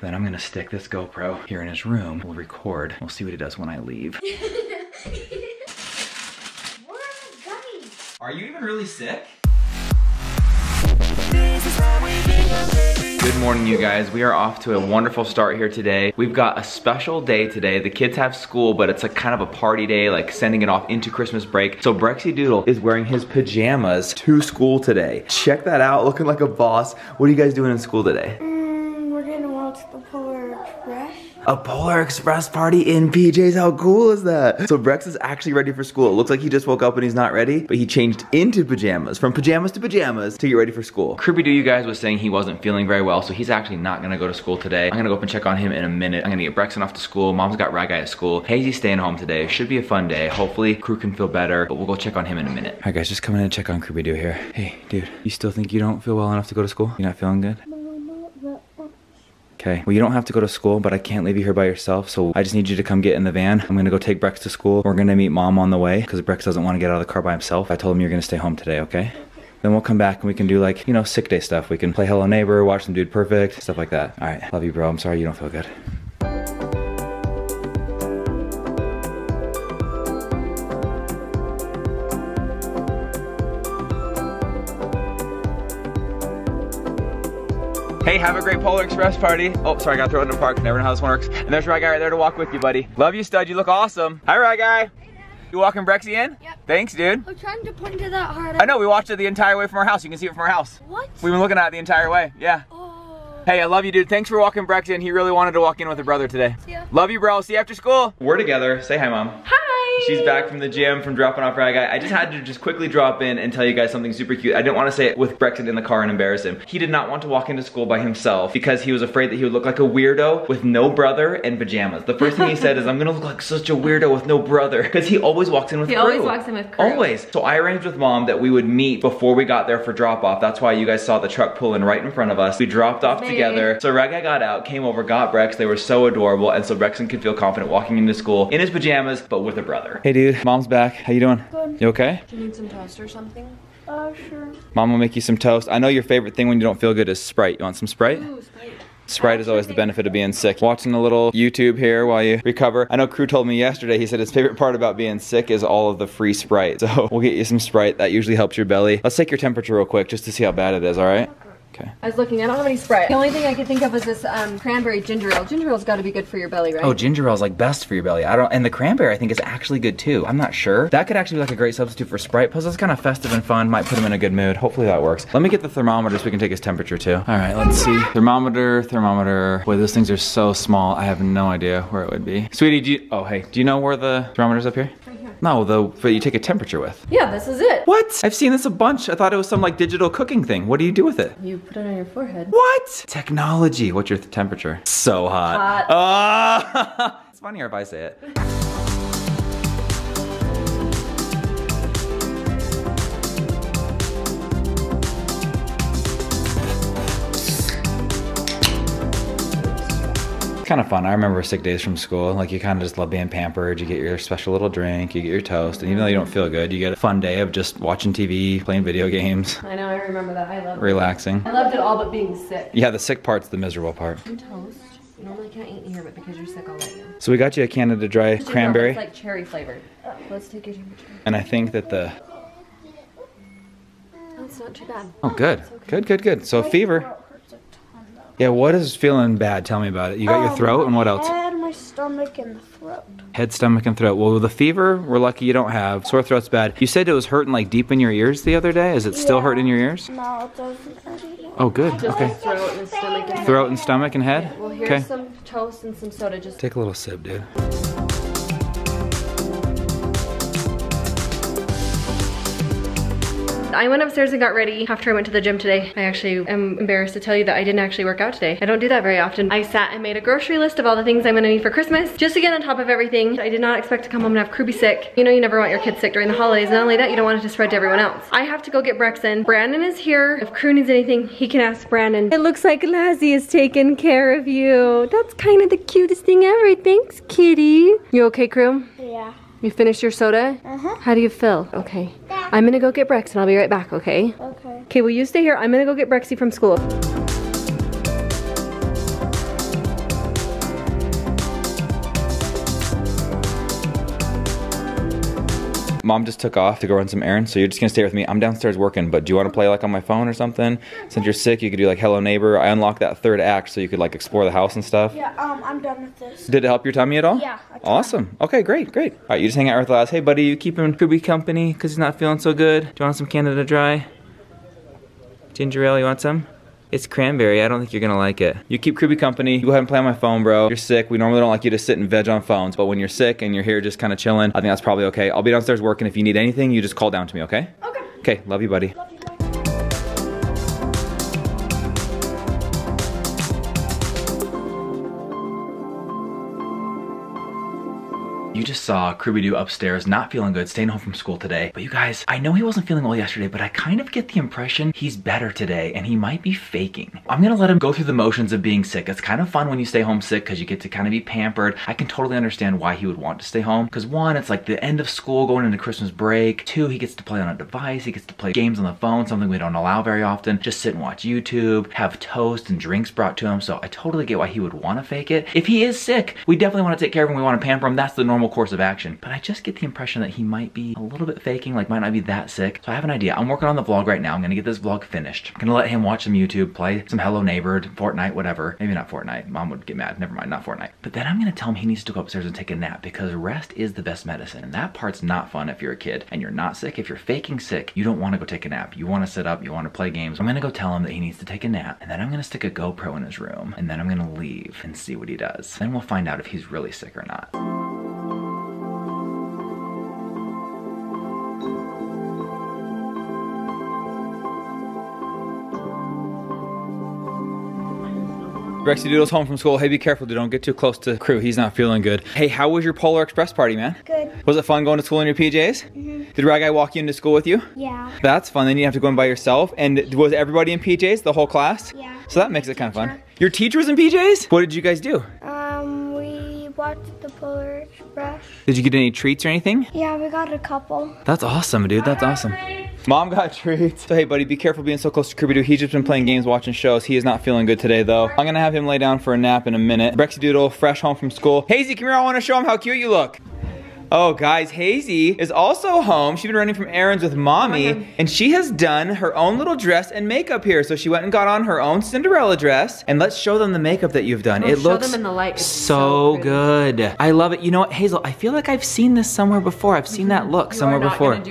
Then I'm gonna stick this GoPro here in his room. We'll record. We'll see what he does when I leave. Are you even really sick? Good morning, you guys. We are off to a wonderful start here today. We've got a special day today. The kids have school, but it's like kind of a party day, like sending it off into Christmas break. So Brexy Doodle is wearing his pajamas to school today. Check that out, looking like a boss. What are you guys doing in school today? Mm, we're gonna watch the Polar Express. A Polar Express party in PJs, how cool is that? So Brex is actually ready for school. It looks like he just woke up and he's not ready, but he changed into pajamas, from pajamas to pajamas to get ready for school. Kirby Do You guys was saying he wasn't feeling very well, so he's actually not gonna go to school today. I'm gonna go up and check on him in a minute. I'm gonna get Brexton off to school. Mom's got Rag Guy at school. Hazy's staying home today. Should be a fun day. Hopefully crew can feel better, but we'll go check on him in a minute. All right guys, just coming in to check on Kirby Do here. Hey, dude, you still think you don't feel well enough to go to school? You're not feeling good? Okay, well you don't have to go to school, but I can't leave you here by yourself, so I just need you to come get in the van. I'm gonna go take Brex to school. We're gonna meet mom on the way, because Brex doesn't wanna get out of the car by himself. I told him you're gonna stay home today, okay? Then we'll come back and we can do like, you know, sick day stuff. We can play Hello Neighbor, watch some Dude Perfect, stuff like that. All right, love you bro, I'm sorry you don't feel good. Hey, have a great Polar Express party. Oh, sorry, I got thrown in the park. Never know how this one works. And there's Rye Guy right there to walk with you, buddy. Love you, stud. You look awesome. Hi, Rye Guy. You walking Brexy in? Yep. Thanks, dude. I'm trying to point it that hard. I know, we watched it the entire way from our house. You can see it from our house. What? We've been looking at it the entire way. Yeah. Oh. Hey, I love you, dude. Thanks for walking Brex in. He really wanted to walk in with a brother today. See ya. Love you, bro. See you after school. We're together. Say hi, mom. Hi. She's back from the gym from dropping off Rag Guy. I just had to just quickly drop in and tell you guys something super cute. I didn't want to say it with Brexit in the car and embarrass him. He did not want to walk into school by himself because he was afraid that he would look like a weirdo with no brother and pajamas. The first thing he said is, I'm gonna look like such a weirdo with no brother because he always walks in with He crew. always walks in with crew. Always. So I arranged with mom that we would meet before we got there for drop off. That's why you guys saw the truck pulling right in front of us. We dropped off Me. together. So Rag Guy got out, came over, got Brex. They were so adorable, and so Brexton could feel confident walking into school in his pajamas, but with a brother. Hey dude, mom's back. How you doing? Good. You okay? Do you need some toast or something? Uh, sure. Mom will make you some toast. I know your favorite thing when you don't feel good is Sprite. You want some Sprite? Ooh, Sprite. Sprite is always the benefit of being sick. Watching a little YouTube here while you recover. I know Crew told me yesterday, he said his favorite part about being sick is all of the free Sprite. So we'll get you some Sprite. That usually helps your belly. Let's take your temperature real quick just to see how bad it is, all right? Okay. I was looking, I don't have any Sprite. The only thing I could think of is this um, cranberry ginger ale. Ginger ale's gotta be good for your belly, right? Oh, ginger ale is like best for your belly. I don't, and the cranberry I think is actually good too. I'm not sure. That could actually be like a great substitute for Sprite. Plus, it's kind of festive and fun. Might put him in a good mood. Hopefully that works. Let me get the thermometer so we can take his temperature too. All right, let's see. Thermometer, thermometer. Boy, those things are so small. I have no idea where it would be. Sweetie, do you? Oh, hey, do you know where the thermometer's up here? No, the but you take a temperature with. Yeah, this is it. What? I've seen this a bunch. I thought it was some like digital cooking thing. What do you do with it? You put it on your forehead. What? Technology. What's your temperature? So hot. Ah! it's funnier if I say it. Kind of fun. I remember sick days from school. Like you kind of just love being pampered. You get your special little drink, you get your toast, and even though you don't feel good, you get a fun day of just watching TV, playing video games, I know, I remember that. I loved it. relaxing. I loved it all but being sick. Yeah, the sick part's the miserable part. Some toast. Normally can't eat here, but because you're sick, I'll let you. So we got you a Canada Dry cranberry, It's like cherry flavored. Let's take your temperature. and I think that the That's not too bad. oh good, good, good, good. So fever. Yeah, what is feeling bad? Tell me about it. You got your um, throat and what else? Head, my stomach, and the throat. Head, stomach, and throat. Well, the fever, we're lucky you don't have. Sore throat's bad. You said it was hurting like deep in your ears the other day. Is it still hurting in your ears? No, it doesn't hurt anymore. Oh, good. Just Okay. throat and stomach and Throat and stomach and head. Well, here's Okay. some toast and some soda. Just Take a little sip, dude. I went upstairs and got ready after I went to the gym today. I actually am embarrassed to tell you that I didn't actually work out today. I don't do that very often. I sat and made a grocery list of all the things I'm gonna need for Christmas just to get on top of everything. I did not expect to come home and have Kruby sick. You know you never want your kids sick during the holidays. Not only that, you don't want it to spread to everyone else. I have to go get Brexton. Brandon is here. If Crew needs anything, he can ask Brandon. It looks like Lassie is taking care of you. That's kind of the cutest thing ever. Thanks, kitty. You okay, Crew? Yeah. You finished your soda? Uh-huh. How do you feel? Okay. I'm gonna go get Brex and I'll be right back, okay? Okay. Okay, will you stay here? I'm gonna go get Brexy from school. Mom just took off to go run some errands, so you're just gonna stay with me. I'm downstairs working, but do you wanna play like on my phone or something? Since you're sick, you could do like Hello Neighbor. I unlocked that third act so you could like explore the house and stuff. Yeah, um, I'm done with this. Did it help your tummy at all? Yeah. Awesome. Okay, great, great. All right, you just hang out with Laz. Hey, buddy, you keeping Kirby company because he's not feeling so good? Do you want some Canada Dry? Ginger ale, you want some? It's cranberry. I don't think you're gonna like it. You keep creepy company. You go ahead and play on my phone, bro. You're sick. We normally don't like you to sit and veg on phones, but when you're sick and you're here just kind of chilling, I think that's probably okay. I'll be downstairs working. If you need anything, you just call down to me, okay? Okay. Okay, love you, buddy. Love you, just saw Kirby-Doo upstairs not feeling good, staying home from school today. But you guys, I know he wasn't feeling well yesterday, but I kind of get the impression he's better today and he might be faking. I'm gonna let him go through the motions of being sick. It's kind of fun when you stay home sick because you get to kind of be pampered. I can totally understand why he would want to stay home because one, it's like the end of school going into Christmas break. Two, he gets to play on a device. He gets to play games on the phone, something we don't allow very often. Just sit and watch YouTube, have toast and drinks brought to him. So I totally get why he would want to fake it. If he is sick, we definitely want to take care of him. We want to pamper him. That's the normal course of action. But I just get the impression that he might be a little bit faking, like might not be that sick. So I have an idea. I'm working on the vlog right now. I'm gonna get this vlog finished. I'm gonna let him watch some YouTube, play some Hello Neighbor, Fortnite, whatever. Maybe not Fortnite. Mom would get mad. Never mind, not Fortnite. But then I'm gonna tell him he needs to go upstairs and take a nap because rest is the best medicine. And that part's not fun if you're a kid and you're not sick. If you're faking sick, you don't wanna go take a nap. You wanna sit up, you wanna play games. I'm gonna go tell him that he needs to take a nap and then I'm gonna stick a GoPro in his room and then I'm gonna leave and see what he does. Then we'll find out if he's really sick or not. Brexy Doodle's home from school. Hey, be careful, dude. Don't get too close to crew. He's not feeling good. Hey, how was your Polar Express party, man? Good. Was it fun going to school in your PJs? Mhm. Did Rag Guy walk you into school with you? Yeah. That's fun. Then you have to go in by yourself. And was everybody in PJs, the whole class? Yeah. So that makes it kind of fun. Your teacher was in PJs? What did you guys do? Um, we watched the Polar Express. Did you get any treats or anything? Yeah, we got a couple. That's awesome, dude. That's awesome. Mom got treats. So hey, buddy, be careful being so close to Kirby Doo. He's just been playing games, watching shows. He is not feeling good today, though. I'm gonna have him lay down for a nap in a minute. Brexy Doodle, fresh home from school. Hazy, come here. I want to show him how cute you look. Oh, guys, Hazy is also home. She's been running from errands with mommy, and she has done her own little dress and makeup here. So she went and got on her own Cinderella dress, and let's show them the makeup that you've done. Oh, it show looks them in the light. So, so good. I love it. You know what, Hazel? I feel like I've seen this somewhere before. I've seen that look somewhere before.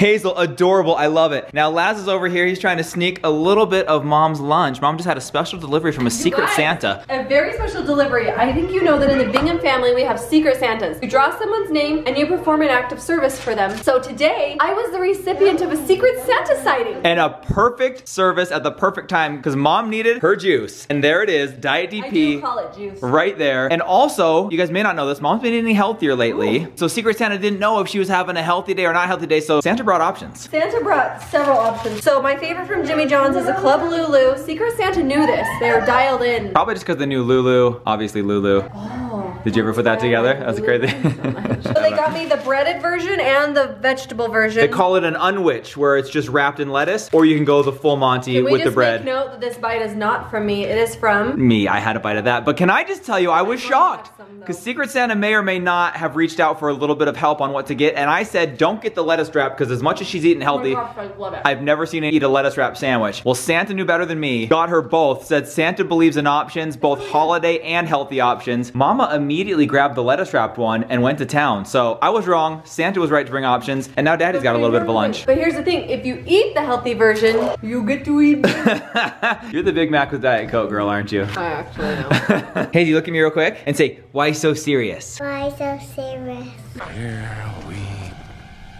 Hazel, adorable. I love it. Now Laz is over here. He's trying to sneak a little bit of mom's lunch. Mom just had a special delivery from a secret guys, Santa. A very special delivery. I think you know that in the Bingham family we have secret Santas. You draw someone's name and you perform an act of service for them. So today I was the recipient of a secret Santa sighting. And a perfect service at the perfect time because mom needed her juice. And there it is, Diet I do DP. call it juice. Right there. And also, you guys may not know this, mom's been eating healthier lately. So Secret Santa didn't know if she was having a healthy day or not healthy day, so Santa brought options. Santa brought several options. So my favorite from Jimmy John's is a Club Lulu. Secret Santa knew this. They were dialed in. Probably just because they knew Lulu, obviously Lulu. Oh. Did you ever put that together? That's a great thing. So they got me the breaded version and the vegetable version. They call it an unwich, where it's just wrapped in lettuce, or you can go the full Monty with the bread. note that this bite is not from me. It is from Me, I had a bite of that. But can I just tell you, I was I shocked. have some, though. Because Secret Santa may or may not have reached out for a little bit of help on what to get. And I said, don't get the lettuce wrap, because as much as she's eating healthy, Oh gosh, I've never seen her eat a lettuce wrap sandwich. Well, Santa knew better than me. Got her both. Said Santa believes in options, both holiday and healthy options. Mama immediately grabbed the lettuce wrapped one and went to town. So I was wrong. Santa was right to bring options. And now Daddy's got a little bit of a lunch. But here's the thing, if you eat the healthy version, you get to eat. You're the Big Mac with Diet Coke girl, aren't you? I actually know. Hazy, look at me real quick and say, why so serious? Why so serious? Here we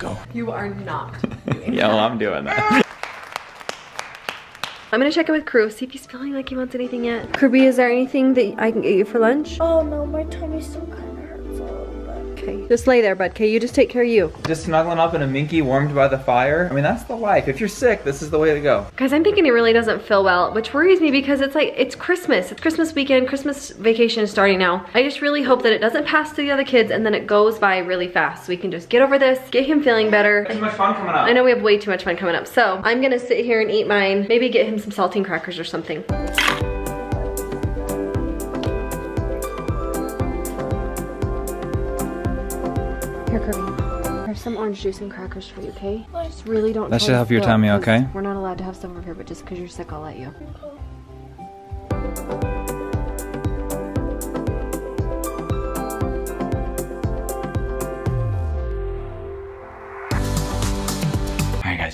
go. You are not doing Yeah, well, I'm doing that. I'm gonna check in with Crew, see if he's feeling like he wants anything yet. Kirby, is there anything that I can get you for lunch? Oh no, my tummy still kind Okay, just lay there, bud. Okay, you just take care of you. Just snuggling up in a minky warmed by the fire. I mean, that's the life. If you're sick, this is the way to go. Guys, I'm thinking he really doesn't feel well, which worries me because it's like, it's Christmas. It's Christmas weekend, Christmas vacation is starting now. I just really hope that it doesn't pass to the other kids and then it goes by really fast. So we can just get over this, get him feeling better. Too much fun coming up. I know we have way too much fun coming up. So I'm gonna sit here and eat mine, maybe get him some saltine crackers or something. Here, Kirby. There's some orange juice and crackers for you, okay? Just really don't. That should help your throw up, tummy, 'cause okay? We're not allowed to have stuff over here, but just because you're sick, I'll let you.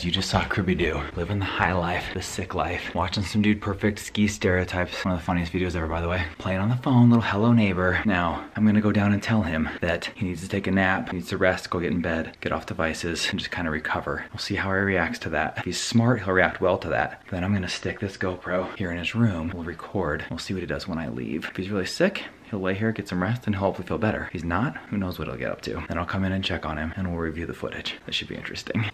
You just saw Kirby Do. Living the high life, the sick life. Watching some dude perfect ski stereotypes. One of the funniest videos ever, by the way. Playing on the phone, little hello neighbor. Now, I'm gonna go down and tell him that he needs to take a nap, he needs to rest, go get in bed, get off devices, and just kind of recover. We'll see how he reacts to that. If he's smart, he'll react well to that. Then I'm gonna stick this GoPro here in his room. We'll record. We'll see what he does when I leave. If he's really sick, He'll lay here, get some rest, and hopefully feel better. If he's not, who knows what he'll get up to. Then I'll come in and check on him, and we'll review the footage. That should be interesting.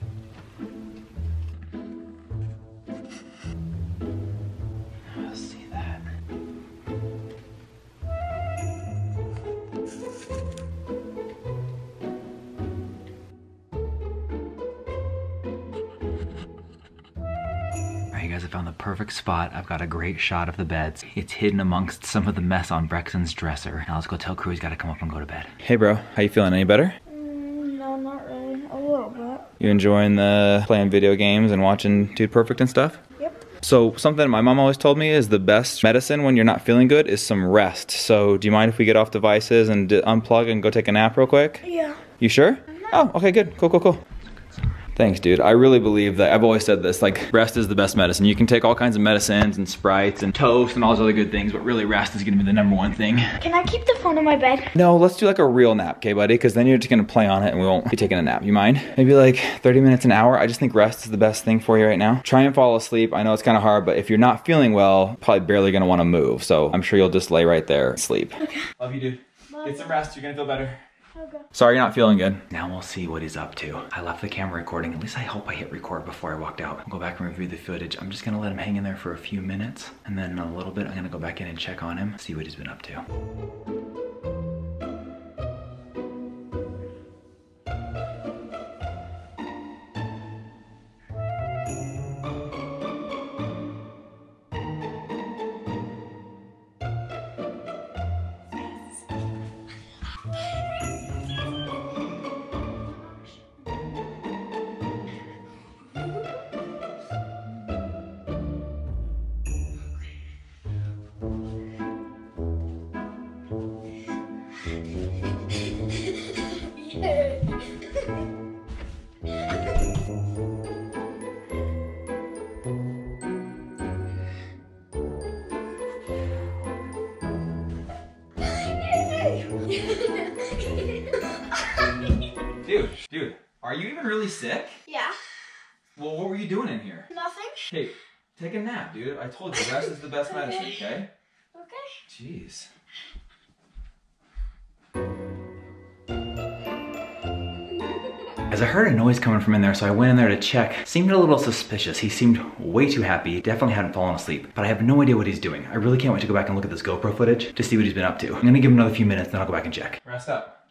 Alright, you guys, I found the perfect spot. I've got a great shot of the beds. It's hidden amongst some of the mess on Brexton's dresser. Now let's go tell Crew he's gotta come up and go to bed. Hey bro, how you feeling? Any better? Mm, no, not really. A little bit. You enjoying the playing video games and watching Dude Perfect and stuff? Yep. So something my mom always told me is the best medicine when you're not feeling good is some rest. So do you mind if we get off devices and d- unplug and go take a nap real quick? Yeah. You sure? Oh, okay, good. Cool, cool, cool. Thanks, dude. I really believe that I've always said this, like rest is the best medicine. You can take all kinds of medicines and sprites and toast and all those other good things, but really rest is gonna be the number one thing. Can I keep the phone in my bed? No, let's do like a real nap, okay, buddy? Because then you're just gonna play on it and we won't be taking a nap. You mind? Maybe like 30 minutes an hour. I just think rest is the best thing for you right now. Try and fall asleep. I know it's kind of hard, but if you're not feeling well, probably barely gonna want to move. So I'm sure you'll just lay right there, and sleep. Love you, dude. Get some rest. You're gonna feel better. Okay. Sorry you're not feeling good. Now we'll see what he's up to. I left the camera recording. At least I hope I hit record before I walked out. I'll go back and review the footage. I'm just gonna let him hang in there for a few minutes. And then in a little bit, I'm gonna go back in and check on him, see what he's been up to. Sick? yeah. Well, what were you doing in here? Nothing? Hey, take a nap, dude. I told you, rest is the best medicine, okay? Okay. Jeez. As I heard a noise coming from in there, so I went in there to check. Seemed a little suspicious. He seemed way too happy. Definitely hadn't fallen asleep, but I have no idea what he's doing. I really can't wait to go back and look at this GoPro footage to see what he's been up to. I'm gonna give him another few minutes, then I'll go back and check. Rest up.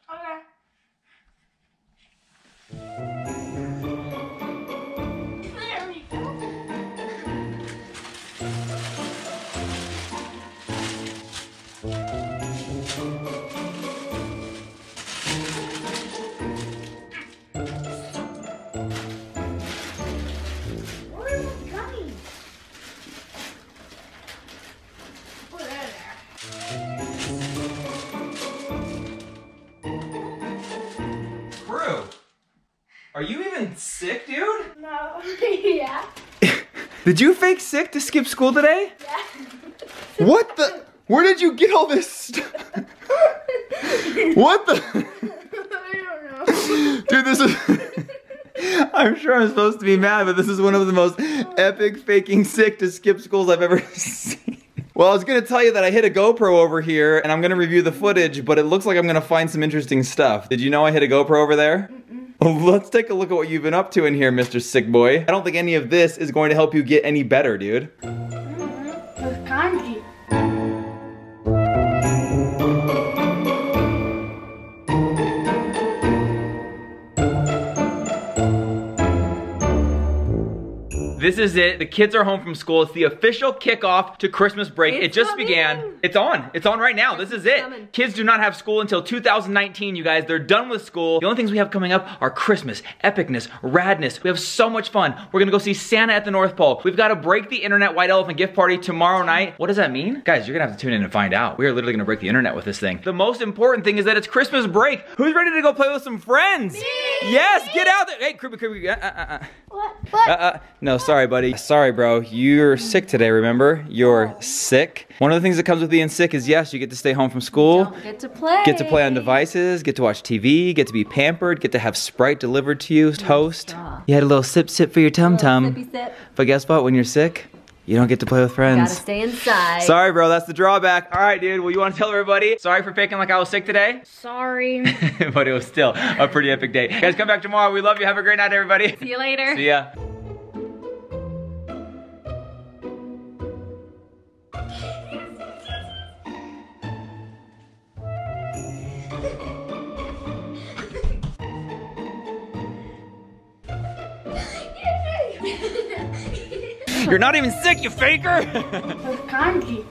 Did you fake sick to skip school today? Yeah. What the? Where did you get all this stuff? what the? I don't know. Dude, this is. I'm sure I'm supposed to be mad, but this is one of the most epic faking sick to skip schools I've ever seen. Well, I was gonna tell you that I hit a GoPro over here and I'm gonna review the footage, but it looks like I'm gonna find some interesting stuff. Did you know I hit a GoPro over there? Let's take a look at what you've been up to in here, Mr. Sick Boy. I don't think any of this is going to help you get any better, dude. This is it. The kids are home from school. It's the official kickoff to Christmas break. it just coming. began. It's on. It's on right now. This is it. coming. Kids do not have school until 2019, you guys. They're done with school. The only things we have coming up are Christmas, epicness, radness. We have so much fun. We're gonna go see Santa at the North Pole. We've got to break the internet white elephant gift party tomorrow night. What does that mean? Guys, you're gonna have to tune in and find out. We are literally gonna break the internet with this thing. The most important thing is that it's Christmas break. Who's ready to go play with some friends? Yes, get out there. Hey, creepy, creepy. Uh, uh, uh. What? What? Uh, uh, no, sorry, buddy. Sorry, bro. You're sick today, remember? You're oh. sick. One of the things that comes with being sick is yes, you get to stay home from school, Don't get to play. get to play on devices, get to watch TV, get to be pampered, get to have Sprite delivered to you, toast. You had a little sip sip for your tum tum. Sip. But guess what? When you're sick, you don't get to play with friends. Gotta stay inside. Sorry, bro. That's the drawback. All right, dude. Well, you want to tell everybody? Sorry for faking like I was sick today. Sorry. but it was still a pretty epic day. Guys, come back tomorrow. We love you. Have a great night, everybody. See you later. See ya. You're not even sick, you faker!